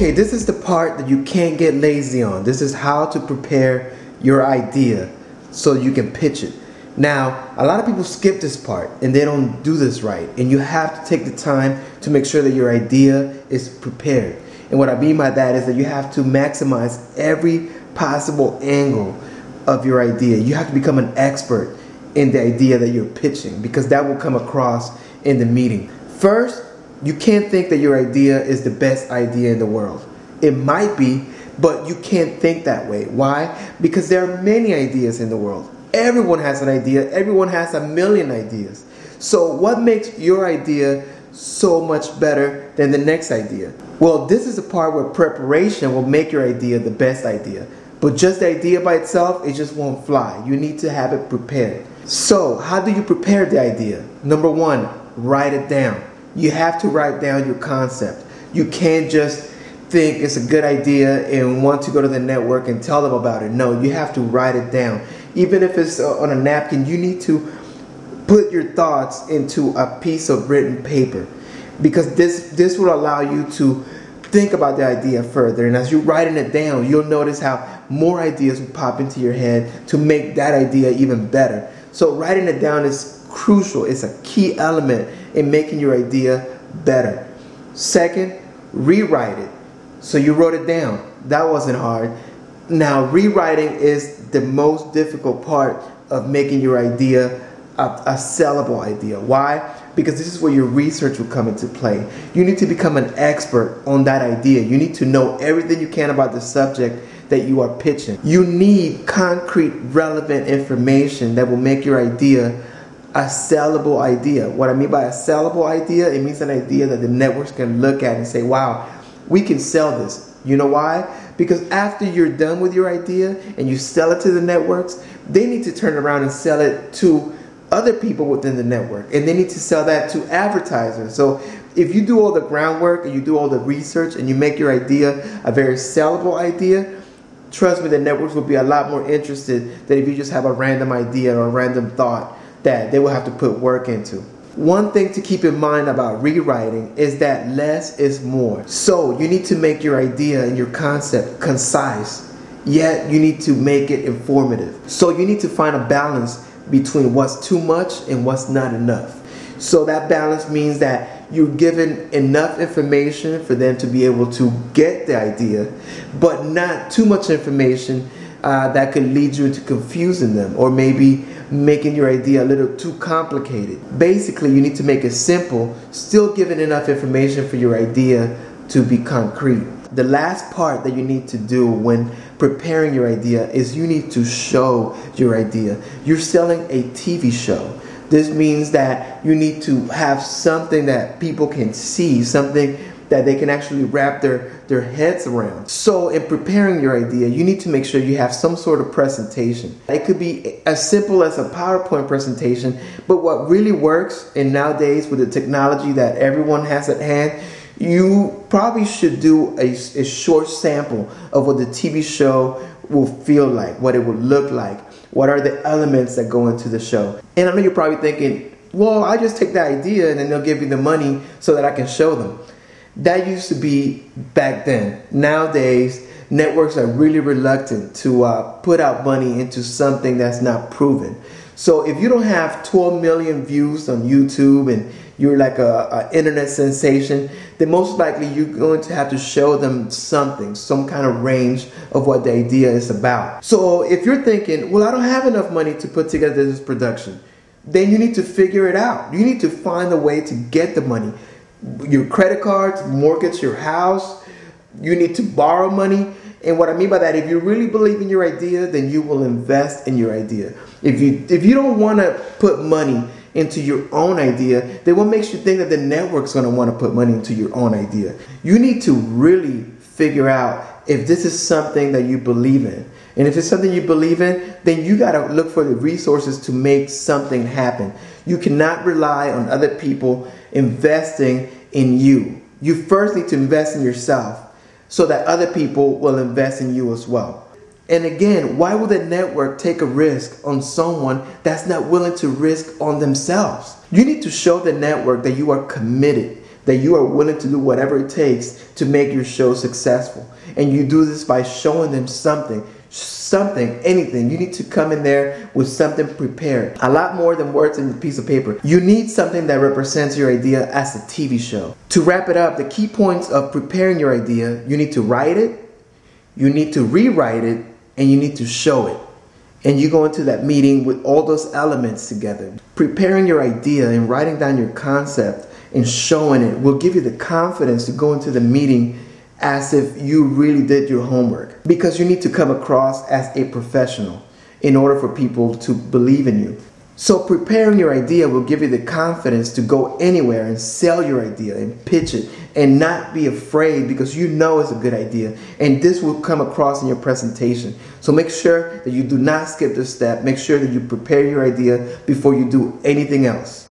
Okay, this is the part that you can't get lazy on. This is how to prepare your idea so you can pitch it. Now, a lot of people skip this part and they don't do this right. And you have to take the time to make sure that your idea is prepared. And what I mean by that is that you have to maximize every possible angle of your idea. You have to become an expert in the idea that you're pitching because that will come across in the meeting. First, you can't think that your idea is the best idea in the world. It might be, but you can't think that way. Why? Because there are many ideas in the world. Everyone has an idea, everyone has a million ideas. So, what makes your idea so much better than the next idea? Well, this is the part where preparation will make your idea the best idea. But just the idea by itself, it just won't fly. You need to have it prepared. So, how do you prepare the idea? Number one, write it down. You have to write down your concept. You can't just think it's a good idea and want to go to the network and tell them about it. No, you have to write it down. Even if it's uh, on a napkin, you need to put your thoughts into a piece of written paper because this this will allow you to think about the idea further and as you're writing it down you'll notice how more ideas will pop into your head to make that idea even better so writing it down is crucial. It's a key element in making your idea better. Second rewrite it. So you wrote it down. That wasn't hard. Now rewriting is the most difficult part of making your idea a, a sellable idea. Why? Because this is where your research will come into play. You need to become an expert on that idea. You need to know everything you can about the subject that you are pitching. You need concrete, relevant information that will make your idea a sellable idea. What I mean by a sellable idea, it means an idea that the networks can look at and say, wow, we can sell this. You know why? Because after you're done with your idea and you sell it to the networks, they need to turn around and sell it to other people within the network and they need to sell that to advertisers. So if you do all the groundwork and you do all the research and you make your idea a very sellable idea, trust me, the networks will be a lot more interested than if you just have a random idea or a random thought that they will have to put work into. One thing to keep in mind about rewriting is that less is more. So you need to make your idea and your concept concise, yet you need to make it informative. So you need to find a balance between what's too much and what's not enough. So that balance means that you're given enough information for them to be able to get the idea, but not too much information uh, that could lead you into confusing them or maybe making your idea a little too complicated. Basically, you need to make it simple, still giving enough information for your idea to be concrete. The last part that you need to do when preparing your idea is you need to show your idea. You're selling a TV show. This means that you need to have something that people can see, something that they can actually wrap their, their heads around. So, in preparing your idea, you need to make sure you have some sort of presentation. It could be as simple as a PowerPoint presentation, but what really works, and nowadays with the technology that everyone has at hand, you probably should do a, a short sample of what the TV show will feel like, what it will look like, what are the elements that go into the show. And I know you're probably thinking, well, I just take the idea and then they'll give me the money so that I can show them. That used to be back then. Nowadays, networks are really reluctant to uh, put out money into something that's not proven. So if you don't have 12 million views on YouTube and you're like a, a, internet sensation, then most likely you're going to have to show them something, some kind of range of what the idea is about. So if you're thinking, well, I don't have enough money to put together this production, then you need to figure it out. You need to find a way to get the money. Your credit cards, mortgage your house, you need to borrow money. And what I mean by that, if you really believe in your idea, then you will invest in your idea. If you if you don't want to put money into your own idea, then what makes you think that the network's going to want to put money into your own idea? You need to really figure out if this is something that you believe in. And if it's something you believe in, then you got to look for the resources to make something happen. You cannot rely on other people investing in you. You first need to invest in yourself so that other people will invest in you as well. And again, why would a network take a risk on someone that's not willing to risk on themselves? You need to show the network that you are committed, that you are willing to do whatever it takes to make your show successful. And you do this by showing them something, something, anything. You need to come in there with something prepared. A lot more than words in a piece of paper. You need something that represents your idea as a TV show. To wrap it up, the key points of preparing your idea, you need to write it, you need to rewrite it, and you need to show it. And you go into that meeting with all those elements together. Preparing your idea and writing down your concept and showing it will give you the confidence to go into the meeting as if you really did your homework because you need to come across as a professional in order for people to believe in you. So preparing your idea will give you the confidence to go anywhere and sell your idea and pitch it and not be afraid because you know it's a good idea and this will come across in your presentation. So make sure that you do not skip this step. Make sure that you prepare your idea before you do anything else.